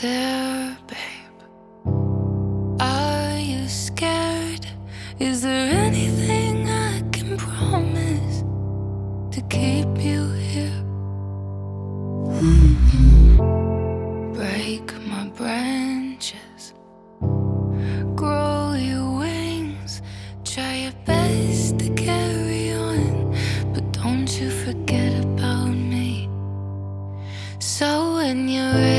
there, babe? Are you scared? Is there anything I can promise to keep you here? Mm-hmm. Break my branches, grow your wings, try your best to carry on, but don't you forget about me. So when you're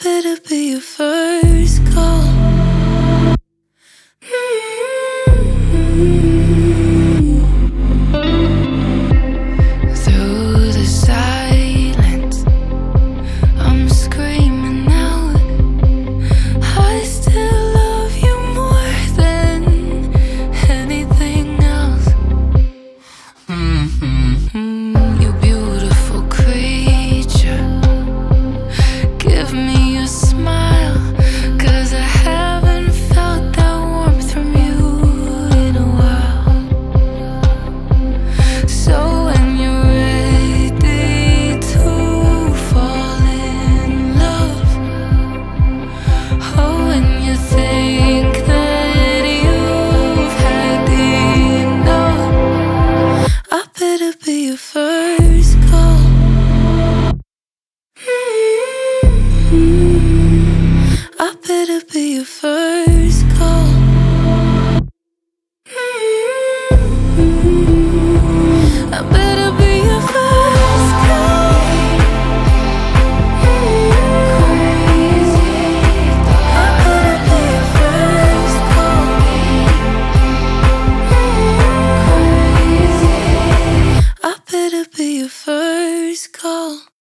better be your first Better be your first call. Mm-hmm. I better be your first I